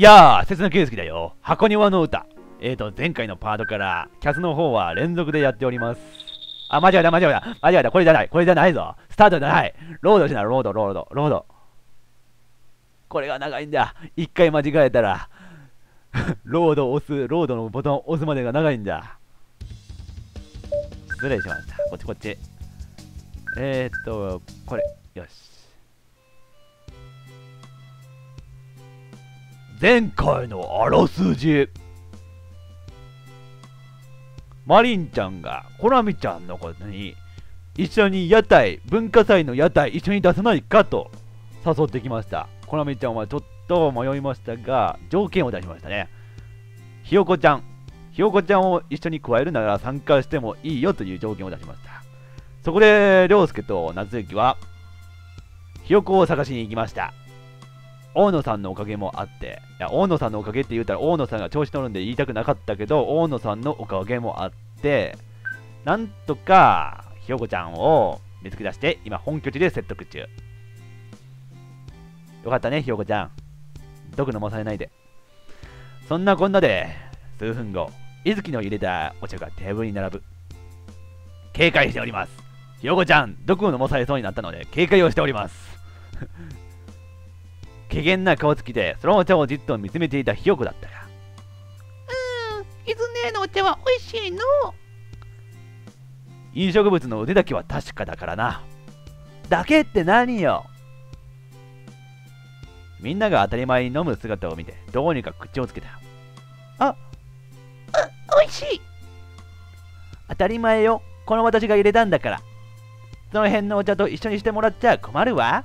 いやー、節の圭介だよ。箱庭の歌。えーと、前回のパートから、キャスの方は連続でやっております。あ、間違えた、間違えた、間違えた、これじゃない、これじゃないぞ。スタートじゃない。ロードしな、ロード、ロード、ロード。これが長いんだ。一回間違えたら、ロード押す、ロードのボタンを押すまでが長いんだ。失礼しました。こっちこっち。えー、っと、これ、よし。前回のあらすじ。マリンちゃんがコナミちゃんのことに一緒に屋台、文化祭の屋台一緒に出さないかと誘ってきました。コナミちゃんはちょっと迷いましたが、条件を出しましたね。ひよこちゃん。ひよこちゃんを一緒に加えるなら参加してもいいよという条件を出しました。そこで、りょうすけと夏雪は、ひよこを探しに行きました。大野さんのおかげもあって、いや、大野さんのおかげって言ったら大野さんが調子乗るんで言いたくなかったけど、大野さんのおかげもあって、なんとか、ひよこちゃんを見つけ出して、今本拠地で説得中。よかったね、ひよこちゃん。毒飲まされないで。そんなこんなで、数分後、伊豆の入れたお茶がテーブルに並ぶ。警戒しております。ひよこちゃん、毒を飲まされそうになったので、警戒をしております。怪げな顔つきで、そのお茶をじっと見つめていたひよこだったが。うーん、伊豆姉のお茶は美味しいの。飲食物の腕だけは確かだからな。だけって何よみんなが当たり前に飲む姿を見て、どうにか口をつけた。あ、お、いしい。当たり前よ。この私が入れたんだから。その辺のお茶と一緒にしてもらっちゃ困るわ。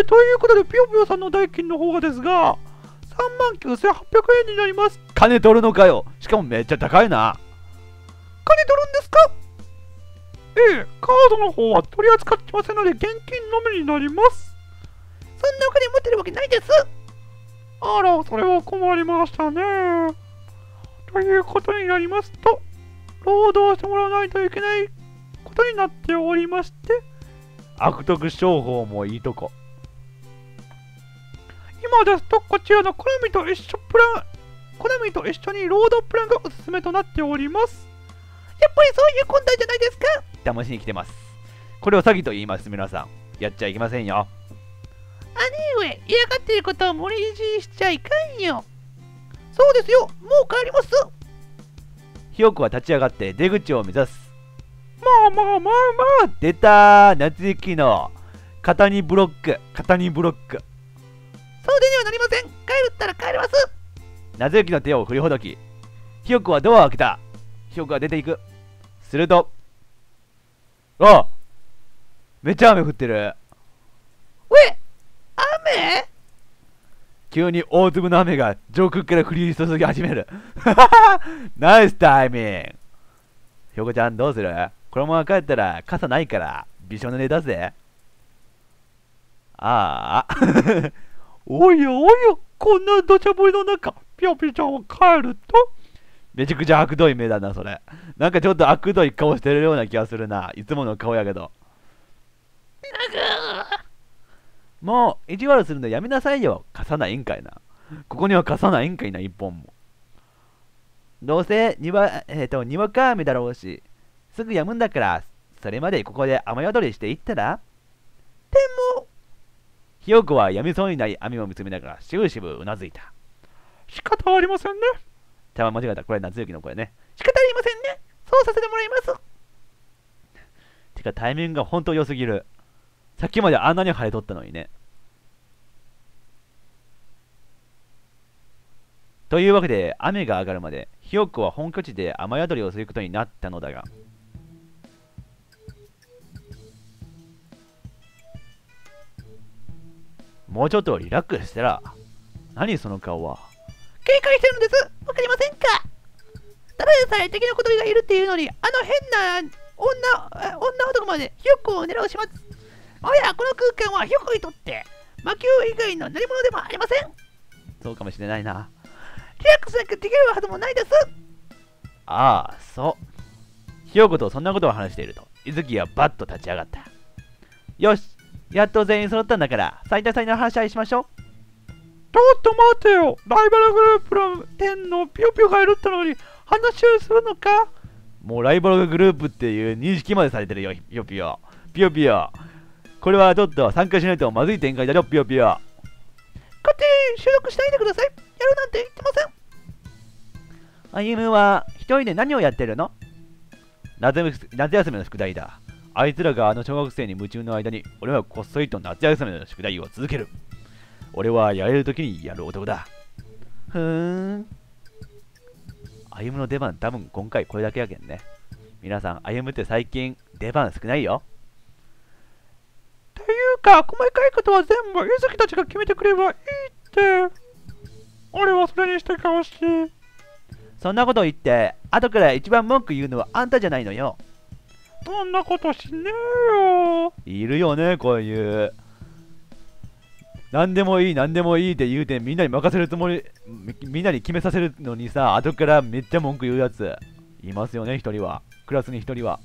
ー、ということで、ぴよぴよさんの代金の方がですが、3万9800円になります。金取るのかよ。しかもめっちゃ高いな。金取るんですか？ええ、カードの方は取り扱ってませんので現金のみになります。そんなお金持ってるわけないです。あら、それは困りましたね。ということになりますと、労働してもらわないといけないことになっておりまして、悪徳商法もいいとこ。今ですと、こちらのコナミと一緒プラン、コナミと一緒にロードプランがおすすめとなっております。やっぱりそういう問題じゃないですか？騙しに来てます。これを詐欺と言います、皆さん。やっちゃいけませんよ。兄上、嫌がっていることを無理強いしちゃいかんよ。そうですよ、もう帰ります。ひよこは立ち上がって出口を目指す。まあまあまあまあ。出た夏雪の肩にブロック、肩にブロック。そうでにはなりません。帰るったら帰ります。夏雪の手を振りほどき、ひよこはドアを開けた。ひよこは出ていく。すると、あめっちゃ雨降ってる。え雨？急に大粒の雨が上空から降り注ぎ始める。ナイスタイミング。ひよこちゃんどうする？このまま帰ったら傘ないからびしょ濡れだぜ。ああ。おやおや、こんな土砂降りの中、ぴょぴょちゃんは帰るとめちゃくちゃ悪どい目だな、それ。なんかちょっと悪どい顔してるような気がするな。いつもの顔やけど。もう、意地悪するのやめなさいよ。貸さないんかいな。ここには貸さないんかいな、一本も。どうせ、にわ、えっ、ー、と、にわか雨だろうし、すぐやむんだから、それまでここで雨宿りしていったらでも、ひよこはやみそうにない雨を見つめながら、しぶしぶうなずいた。仕方ありませんね。たま間違えた。これ夏雪の声ね。仕方ありませんね。そうさせてもらいます。てかタイミングが本当良すぎる。さっきまであんなに晴れとったのにね。というわけで、雨が上がるまで、ひよこは本拠地で雨宿りをすることになったのだが、もうちょっとリラックスしたら、何その顔は。警戒してるんです。わかりませんかただでさえ敵の小鳥がいるっていうのに、あの変な女、女男までひよっこを狙うします。おや、この空間はひよっこにとって、魔球以外の何者でもありません。そうかもしれないな。リラックスなくできるはずもないです。ああ、そう。ひよことそんなことを話していると、伊豆木はバッと立ち上がった。よし、やっと全員揃ったんだから最多最の話し合いしましょう。ちょっと待てよ。ライバルグループの10のピヨピヨがいるってのに話をするのか？もうライバルグループっていう認識までされてるよピヨピヨ。ピヨピヨ。これはちょっと参加しないとまずい展開だよピヨピヨ。勝手に収録しないでください。やるなんて言ってません。歩は一人で何をやってるの？夏夏休みの宿題だ？あいつらがあの小学生に夢中の間に俺はこっそりと夏休みの宿題を続ける。俺はやれる時にやる男だ。ふーん。歩夢の出番多分今回これだけやけんね。皆さん歩夢って最近出番少ないよ。っていうか細かいことは全部ゆずきたちが決めてくればいいって。俺はそれにしてかしいそんなことを言って後から一番文句言うのはあんたじゃないのよ。そんなことしねえよ。いるよねこういう。何でもいい何でもいいって言うてみんなに任せるつもりみんなに決めさせるのにさ後からめっちゃ文句言うやついますよね一人は。クラスに一人は。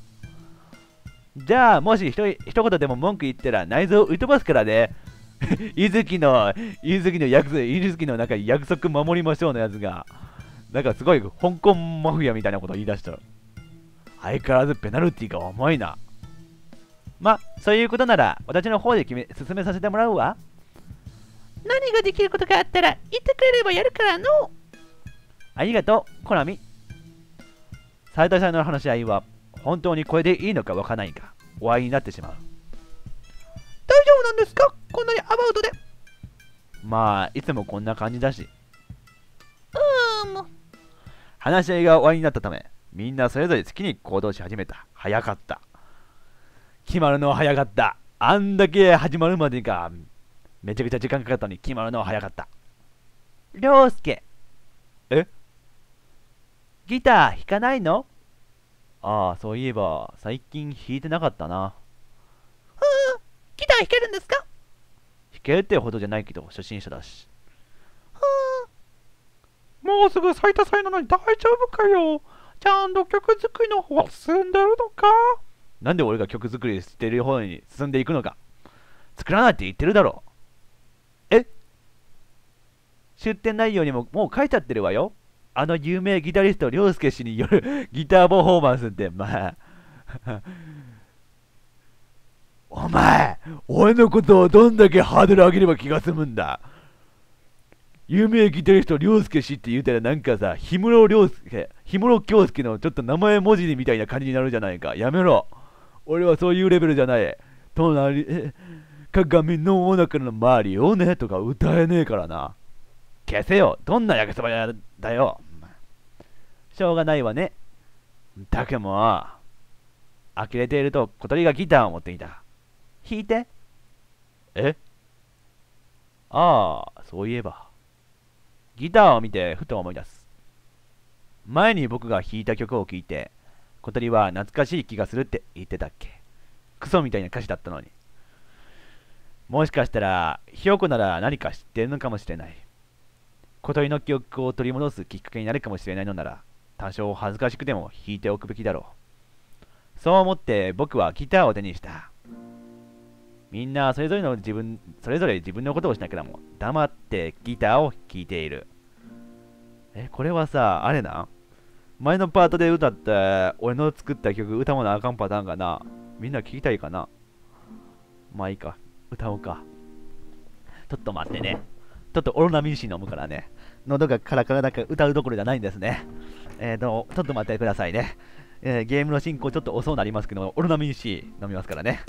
じゃあもし一人一言でも文句言ったら内臓を浮い飛ばすからね。伊月の伊月の約束伊月のなんか約束守りましょうのやつが。なんかすごい香港マフィアみたいなこと言い出した相変わらずペナルティが重いな。ま、そういうことなら私の方で決め進めさせてもらうわ。何ができることがあったら言ってくれればやるからの。ありがとう、コナミ。斉田さんの話し合いは本当にこれでいいのかわからないが、終わりになってしまう。大丈夫なんですか？こんなにアバウトで。まあ、いつもこんな感じだし、うーん。話し合いが終わりになったため、みんなそれぞれ好きに行動し始めた。早かった。決まるのは早かった。あんだけ始まるまでがめちゃくちゃ時間かかったのに決まるのは早かった。りょうすけ。え？ギター弾かないの？ああ、そういえば最近弾いてなかったな。ギター弾けるんですか？弾けるってほどじゃないけど、初心者だし。もうすぐ最多祭なのに大丈夫かよちゃんと曲作りの方は進んでるのか？なんで俺が曲作りしてる方に進んでいくのか？作らないって言ってるだろえ？出展内容にももう書いちゃってるわよ。あの有名ギタリスト涼介氏による ギターパフォーマンスってまあ。お前俺のことをどんだけハードル上げれば気が済むんだ？有名ギタリスト涼介氏って言うたらなんかさ氷室涼介氷室京介のちょっと名前文字みたいな感じになるじゃないか。やめろ。俺はそういうレベルじゃない。隣え鏡のお腹の周りをねとか歌えねえからな。消せよ。どんな焼きそば屋だよ。しょうがないわね。たくも呆れていると小鳥がギターを持ってきた。弾いて。え？ああそういえば。ギターを見てふと思い出す。前に僕が弾いた曲を聴いて小鳥は懐かしい気がするって言ってたっけ。クソみたいな歌詞だったのに。もしかしたらひよこなら何か知ってるのかもしれない。小鳥の記憶を取り戻すきっかけになるかもしれないのなら多少恥ずかしくても弾いておくべきだろう。そう思って僕はギターを手にした。みんなそれぞれの自分それぞれ自分のことをしなきゃも黙ってギターを弾いている。えこれはさあれな前のパートで歌った俺の作った曲歌わなあかんパターンかなみんな聞きたいかな？まあいいか。歌おうか。ちょっと待ってね。ちょっとオロナミン C 飲むからね。喉がカラカラだから歌うどころじゃないんですね。えーとちょっと待ってくださいね、えーゲームの進行ちょっと遅くなりますけどオロナミン C 飲みますからね。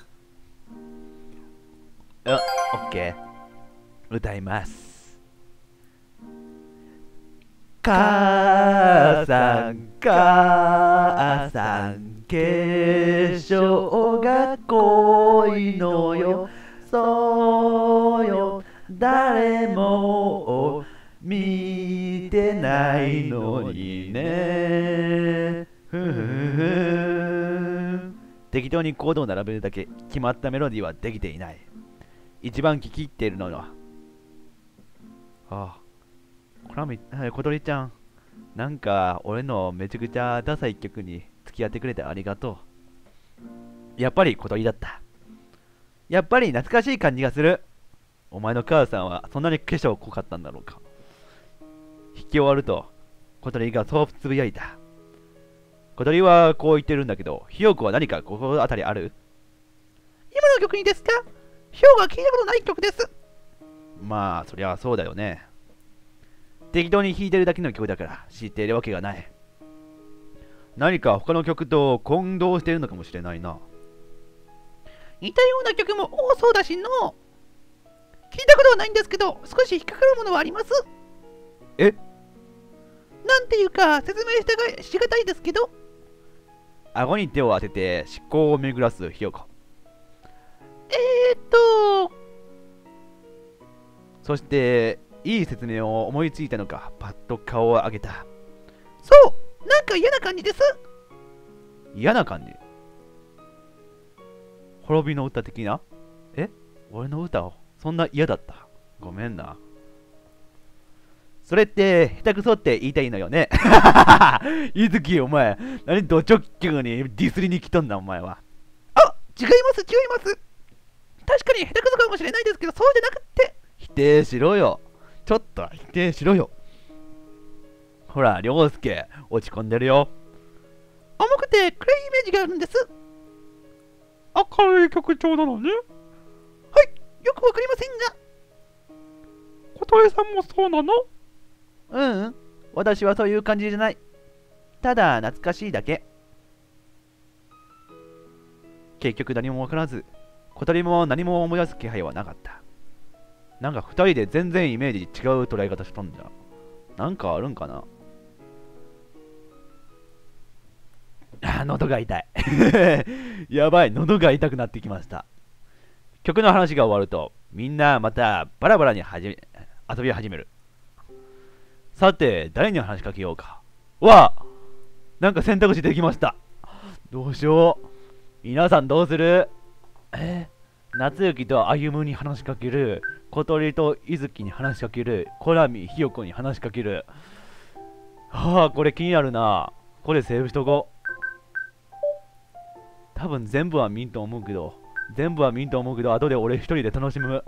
あ、オッケー。歌います。母さん母さん化粧が濃いのよ。そうよ。誰も見てないのにね。ふふふ適当にコードを並べるだけ。決まったメロディーはできていない。一番聴き入っているのは。ああ。コナミ、小鳥ちゃんなんか俺のめちゃくちゃダサい曲に付き合ってくれてありがとうやっぱり小鳥だったやっぱり懐かしい感じがする。お前の母さんはそんなに化粧濃かったんだろうか。引き終わると、小鳥がそうつぶやいた。小鳥はこう言ってるんだけど、ひよこは何か心当たりある？今の曲にですか？ヒョウが聞いたことない曲です。まあ、そりゃそうだよね。適当に弾いてるだけの曲だから知っているわけがない。何か他の曲と混同しているのかもしれないな。似たような曲も多そうだしの。聞いたことはないんですけど、少し引っかかるものはあります。え？なんていうか、説明してがしがたいですけど、顎に手を当てて思考を巡らすひよこ。えー、っと、そして、いい説明を思いついたのか、パッと顔を上げた。そう、なんか嫌な感じです。嫌な感じ。滅びの歌的な？え？俺の歌をそんな嫌だった？ごめんな。それって、下手くそって言いたいのよね？いずき、お前、何ド直球にディスりに来たんだ、お前は。あ違います、違います。確かに下手くそかもしれないですけど、そうじゃなくって、否定しろよ。ちょっと否定しろよ。ほら、りょうすけ、落ち込んでるよ。重くて暗いイメージがあるんです。明るい曲調なのね。はいよくわかりませんが、小鳥さんもそうなの？ううん、私はそういう感じじゃない。ただ、懐かしいだけ。結局何もわからず、小鳥も何も思い出す気配はなかった。なんか二人で全然イメージ違う捉え方したんじゃん。なんかあるんかな？あ、喉が痛い。やばい、喉が痛くなってきました。曲の話が終わると、みんなまたバラバラにはじめ遊び始める。さて、誰に話しかけようか？わあなんか選択肢できました。どうしよう。皆さんどうする？え夏雪と歩に話しかける。小鳥と伊月に話しかける。コラミ、ひよこに話しかける。はあ、これ気になるな。これセーブしとこう。多分全部は見んと思うけど、全部は見んと思うけど、後で俺一人で楽しむ。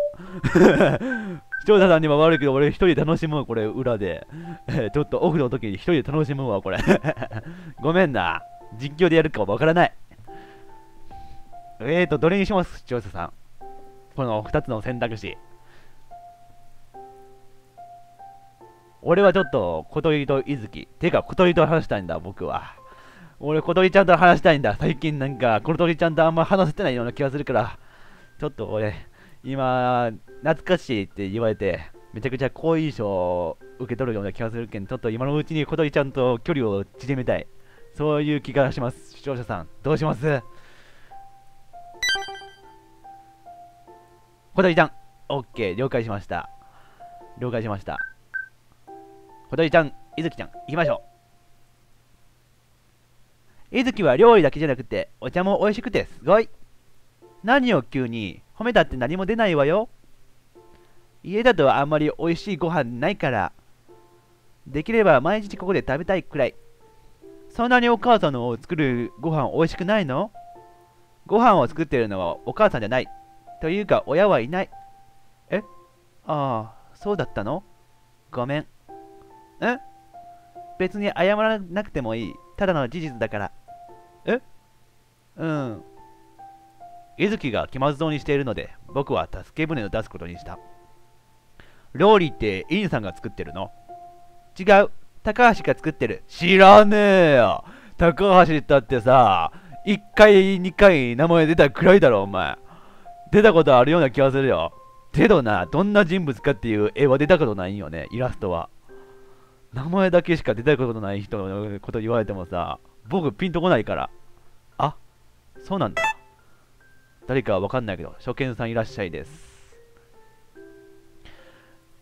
視聴者さんにも悪いけど、俺一人で楽しむ、これ、裏で。ちょっとオフの時に一人で楽しむわ、これ。ごめんな。実況でやるかわからない。えーと、どれにします、視聴者さん。この2つの選択肢。俺はちょっと小鳥と伊月。てか、小鳥と話したいんだ、僕は。俺、小鳥ちゃんと話したいんだ。最近なんか、小鳥ちゃんとあんま話せてないような気がするから。ちょっと俺、今、懐かしいって言われて、めちゃくちゃ好印象を受け取るような気がするけん、ちょっと今のうちに小鳥ちゃんと距離を縮めたい。そういう気がします。視聴者さん、どうします？小鳥ちゃん、オッケー、了解しました。了解しました。小鳥ちゃん、伊月ちゃん、行きましょう。伊月は料理だけじゃなくて、お茶も美味しくてすごい。何を急に、褒めたって何も出ないわよ。家だとあんまり美味しいご飯ないから、できれば毎日ここで食べたいくらい。そんなにお母さんの作るご飯美味しくないの？ご飯を作ってるのはお母さんじゃない。というか親はいない。え？ああ、そうだったの？ごめん。え別に謝らなくてもいい。ただの事実だから。え？うん。伊月が気まずそうにしているので、僕は助け舟を出すことにした。料理ってインさんが作ってるの？違う。高橋が作ってる。知らねえよ。高橋だってさ、1回、2回名前出たくらいだろ、お前。出たことあるような気がするよ。けどな、どんな人物かっていう絵は出たことないんよね、イラストは。名前だけしか出たいことない人のこと言われてもさ、僕ピンとこないから。あ、そうなんだ。誰かわかんないけど、初見さんいらっしゃいです。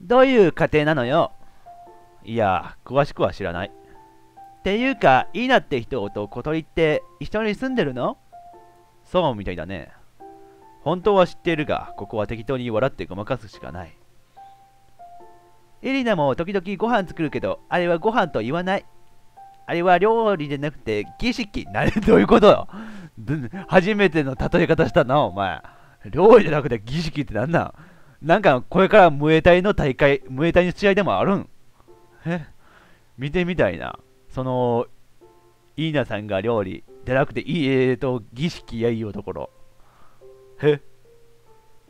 どういう家庭なのよ？いや、詳しくは知らない。っていうか、いいなって人と小鳥って一緒に住んでるの？そうみたいだね。本当は知っているが、ここは適当に笑ってごまかすしかない。エリナも時々ご飯作るけど、あれはご飯と言わない。あれは料理じゃなくて儀式。なれどういうことよ初めての例え方したな、お前。料理じゃなくて儀式ってなんなん？なんかこれからムエタイの大会、ムエタイの試合でもあるん？え？見てみたいな。その、イーナさんが料理じゃなくて、いい、えーと、儀式やいいよところ。え？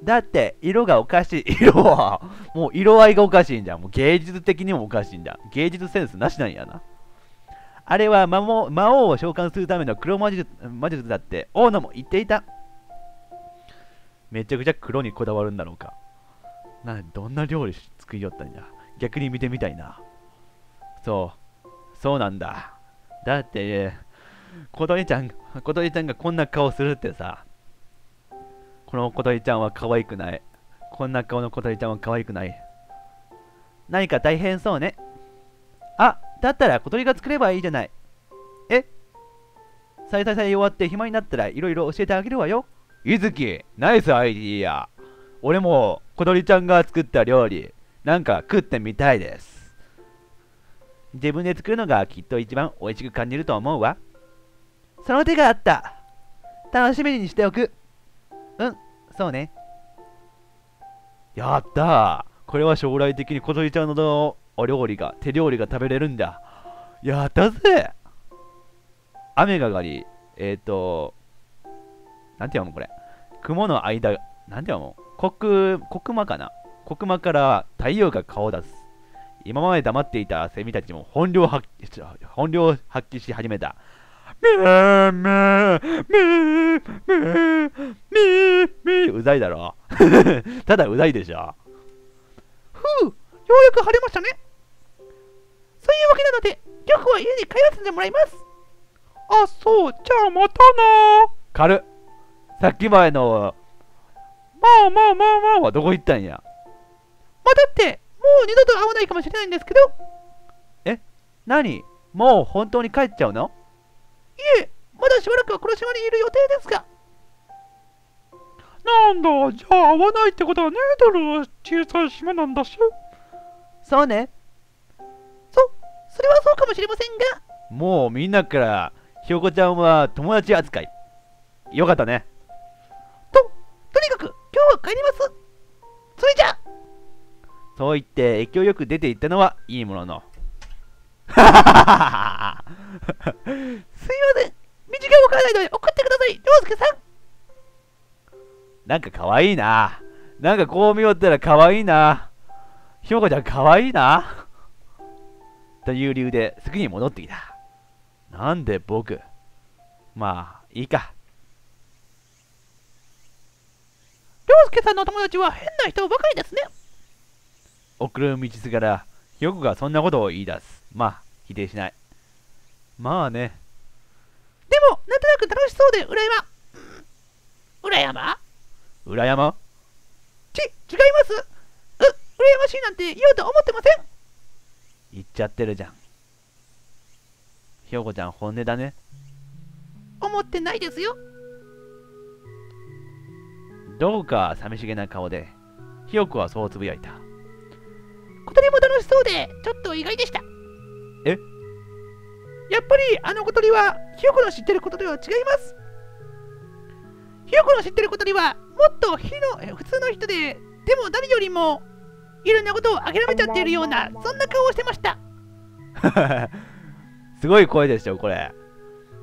だって、色がおかしい。色は、もう色合いがおかしいんじゃん。もう芸術的にもおかしいんだ。芸術センスなしなんやな。あれは魔王を召喚するための黒魔術魔術だって王野も言っていた。めちゃくちゃ黒にこだわるんだろうか。な、どんな料理作りよったんだ。逆に見てみたいな。そう、そうなんだ。だって、小鳥ちゃん、小鳥ちゃんがこんな顔するってさ、この小鳥ちゃんは可愛くない。こんな顔の小鳥ちゃんは可愛くない。何か大変そうね。あ、だったら小鳥が作ればいいじゃない。え？さいさいさい終わって暇になったらいろいろ教えてあげるわよ。ゆずき、ナイスアイディア。俺も小鳥ちゃんが作った料理、なんか食ってみたいです。自分で作るのがきっと一番美味しく感じると思うわ。その手があった。楽しみにしておく。うん、そうね。やったこれは将来的に小鳥ちゃんのお料理が、手料理が食べれるんだ。やったぜ雨が上がり、えっ、ー、と、なんて読むこれ。雲の間、なんて読む黒、黒魔かな？黒魔から太陽が顔を出す。今まで黙っていたセミたちも本領発揮本領発揮し始めた。うざいだろ。ただうざいでしょ。ふう、ようやく晴れましたね。そういうわけなので、今日は家に帰らせてもらいます。あ、そう、じゃあまたな軽っ。さっき前の、まあまあまあまあはどこ行ったんや。まあ、だって、もう二度と会わないかもしれないんですけど、え何もう本当に帰っちゃうのいえ、まだしばらくはこの島にいる予定ですが、なんだ、じゃあ会わないってことはネードルの小さい島なんだし。そうね。そ、それはそうかもしれませんが、もうみんなから、ひよこちゃんは友達扱い。よかったね。と、とにかく今日は帰ります。それじゃあ、そう言って勢いよく出て行ったのはいいものの。すいません。道がわからないので送ってください、りょうすけさん。なんか可愛いな。なんかこう見よったら可愛いな。ひよこちゃん可愛いな。という理由ですぐに戻ってきた。なんで僕まあ、いいか。りょうすけさんの友達は変な人ばかりですね。送る道すがら、よこがそんなことを言い出す。まあ、否定しない。まあね。でも、なんとなく楽しそうで、裏山。裏山裏山ち、違います。う、羨ましいなんて言おうと思ってません。言っちゃってるじゃん。ひよこちゃん本音だね。思ってないですよ。どこか寂しげな顔で、ひよこはそうつぶやいた。小鳥も楽しそうで、ちょっと意外でした。え？やっぱりあの小鳥は、ひよこの知ってることでは違います。ひよこの知ってる小鳥は、もっと火のえ普通の人で、でも誰よりも、いろんなことを諦めちゃっているような、そんな顔をしてました。すごい声でしょ、これ。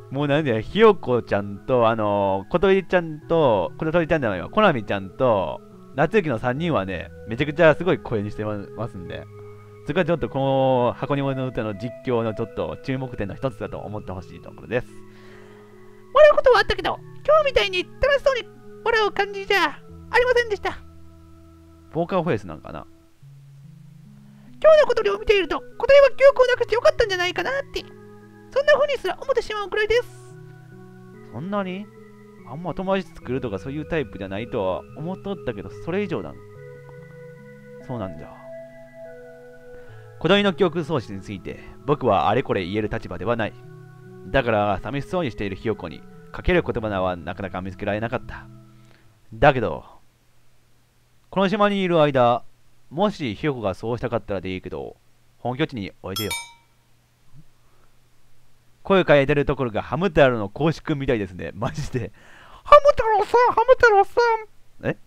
もうなんで、ひよこちゃんと、あのー、小鳥ちゃんと、小鳥ちゃんじゃないわ、コナミちゃんと、夏雪の3人はね、めちゃくちゃすごい声にしてますんで、そこはちょっとこの箱庭の歌の実況のちょっと注目点の一つだと思ってほしいところです。笑うことはあったけど、今日みたいに楽しそうに笑う感じじゃありませんでした。ポーカーフェイスなんかな今日の小鳥を見ていると、小鳥は記憶をなくしてよかったんじゃないかなって、そんな風にすら思ってしまうくらいです。そんなにあんま友達作るとかそういうタイプじゃないとは思っとったけど、それ以上だ。そうなんだ。小鳥の記憶喪失について、僕はあれこれ言える立場ではない。だから、寂しそうにしているひよこに、かける言葉なはなかなか見つけられなかった。だけど、この島にいる間、もしひよこがそうしたかったらでいいけど、本拠地においでよ。声を変えてるところがハム太郎の公式みたいですね。マジで。ハム太郎さん、ハム太郎さん。え？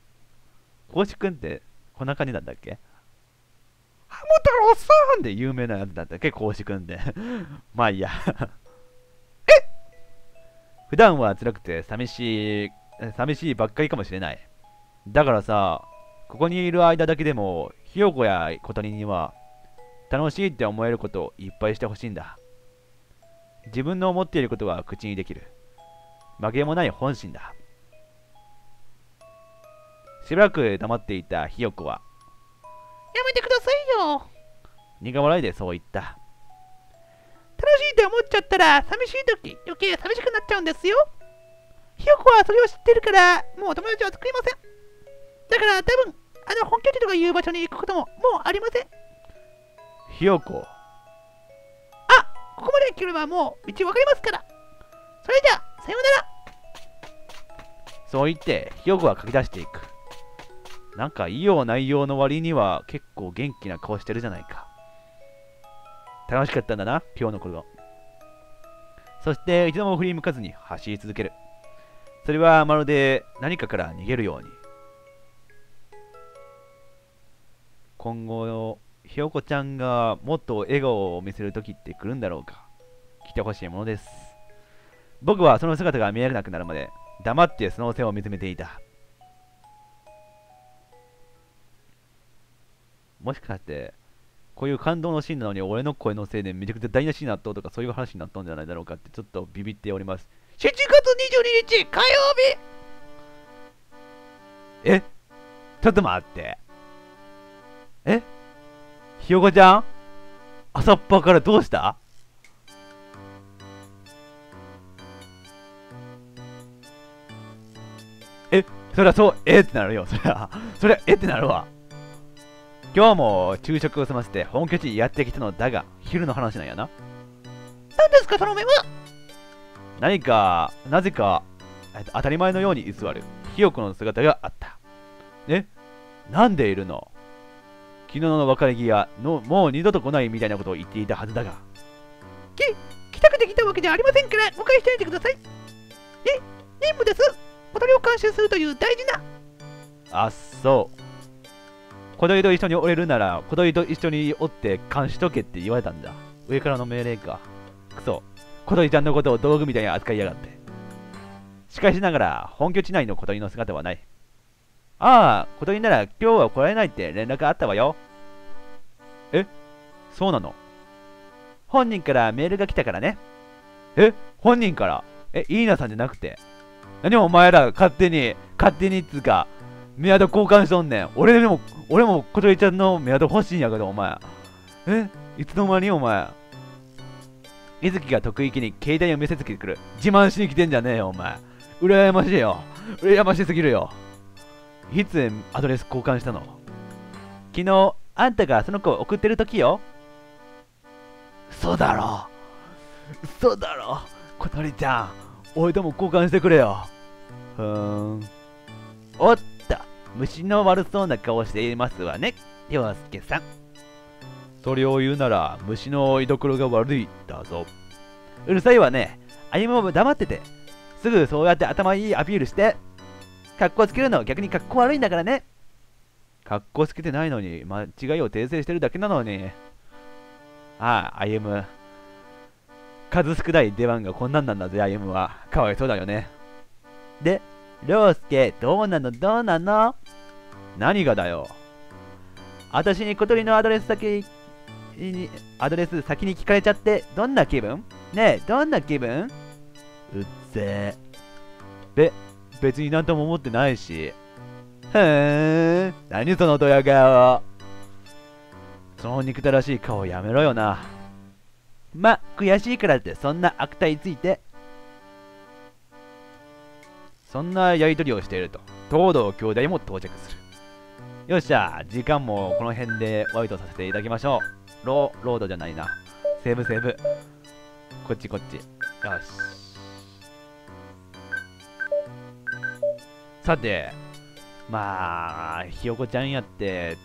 公式くんってこんな感じなんだっけ？ハム太郎さなんで有名なやつだったっけ？公式くんって。まあいいや。普段は辛くて寂しい、寂しいばっかりかもしれない。だからさ、ここにいる間だけでも、ひよこや小鳥には、楽しいって思えることをいっぱいしてほしいんだ。自分の思っていることは口にできる。負けもない本心だ。しばらく黙っていたひよこは、やめてくださいよ。苦笑いでそう言った。楽しいって思っちゃったら寂しい時余計寂しくなっちゃうんですよ。ひよこはそれを知ってるからもう友達は作りません。だから多分あの本拠地とかいう場所に行くことももうありません。ひよこ、あここまで来ればもう道わかりますから。それじゃあさようならそう言って、ひよこは書き出していく。なんか、いいよ内容の割には結構元気な顔してるじゃないか。楽しかったんだな、今日の頃。そして、一度も振り向かずに走り続ける。それはまるで何かから逃げるように。今後、ひよこちゃんがもっと笑顔を見せる時って来るんだろうか。来てほしいものです。僕はその姿が見えなくなるまで黙ってその背を見つめていた。もしかして、こういう感動のシーンなのに俺の声のせいでめちゃくちゃ台無しになったとかそういう話になったんじゃないだろうかってちょっとビビっております。7月22日火曜日え？ちょっと待って。え？ひよこちゃん？朝っぱからどうした？そりゃそう、えってなるよ。そりゃ、そりゃ、えってなるわ。今日も昼食を済ませて本拠地にやってきたのだが、昼の話なんやな。何ですかその目は何か、なぜか、当たり前のように居座るひよこの姿があった。えなんでいるの？昨日の別れ際の、もう二度と来ないみたいなことを言っていたはずだが。来たくて来たわけじゃありませんから誤解しないでくださいえ？任務です小鳥を監視するという大事なあっそう。小鳥と一緒におれるなら、小鳥と一緒におって監視とけって言われたんだ。上からの命令か。くそ。小鳥ちゃんのことを道具みたいに扱いやがって。しかしながら、本拠地内の小鳥の姿はない。ああ、小鳥なら今日は来られないって連絡あったわよ。え？そうなの？本人からメールが来たからね。え？本人から？え、イーナさんじゃなくて？何お前ら勝手に、勝手にっつうか、メアド交換しとんねん。俺でも、俺も小鳥ちゃんのメアド欲しいんやけど、お前。え？いつの間にお前。水木が得意気に携帯を見せつけてくる。自慢しに来てんじゃねえよ、お前。羨ましいよ。羨ましすぎるよ。いつアドレス交換したの？昨日、あんたがその子を送ってる時よ。嘘だろ。嘘だろ。小鳥ちゃん、俺とも交換してくれよ。ふーん。おっと、虫の悪そうな顔していますわね、洋介さん。それを言うなら、虫の居所が悪いだぞ。うるさいわね。歩夢も黙ってて。すぐそうやって頭いいアピールして。格好つけるの逆に格好悪いんだからね。格好つけてないのに、間違いを訂正してるだけなのに。ああ、歩夢。数少ない出番がこんなんなんだぜ、歩は。かわいそうだよね。で、涼介、どうなの？どうなの？何がだよ？私に小鳥のアドレス先に、アドレス先に聞かれちゃって、どんな気分？ねえ、どんな気分？うっぜえ。べ、別になんとも思ってないし。へーん、何そのドヤ顔。その憎たらしい顔やめろよな。まあ、悔しいからってそんな悪態ついて。そんなやりとりをしていると、東堂兄弟も到着する。よっしゃ、時間もこの辺で終わりとさせていただきましょう。ロー、ロードじゃないな。セーブセーブ。こっちこっち。よし。さて、まあ、ひよこちゃんやって、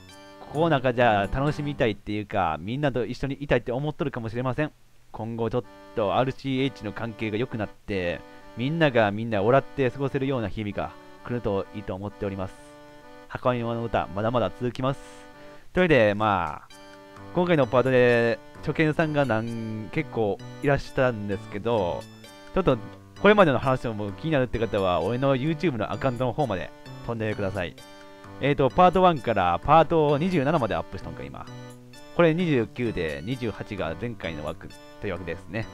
ここ中じゃあ楽しみたいっていうか、みんなと一緒にいたいって思っとるかもしれません。今後ちょっと RCH の関係が良くなって、みんながみんな笑って過ごせるような日々が来るといいと思っております。箱庭の歌、まだまだ続きます。というわけで、まあ、今回のパートで、初見さんがなん結構いらしたんですけど、ちょっとこれまでの話も気になるって方は、俺の YouTube のアカウントの方まで飛んでください。えーと、パート1からパート27までアップしたんか、今。これ29で28が前回の枠というわけですね。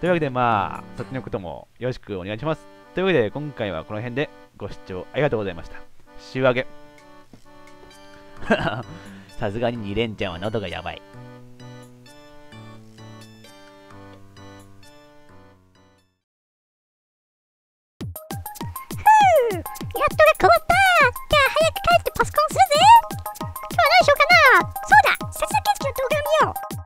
というわけで、まあ、そっちのこともよろしくお願いします。というわけで、今回はこの辺でご視聴ありがとうございました。週上げ。さすがに2連ちゃんは喉がやばい。パソコンするぜ。今日は何しようかな。そうだ早速月の動画を見よう。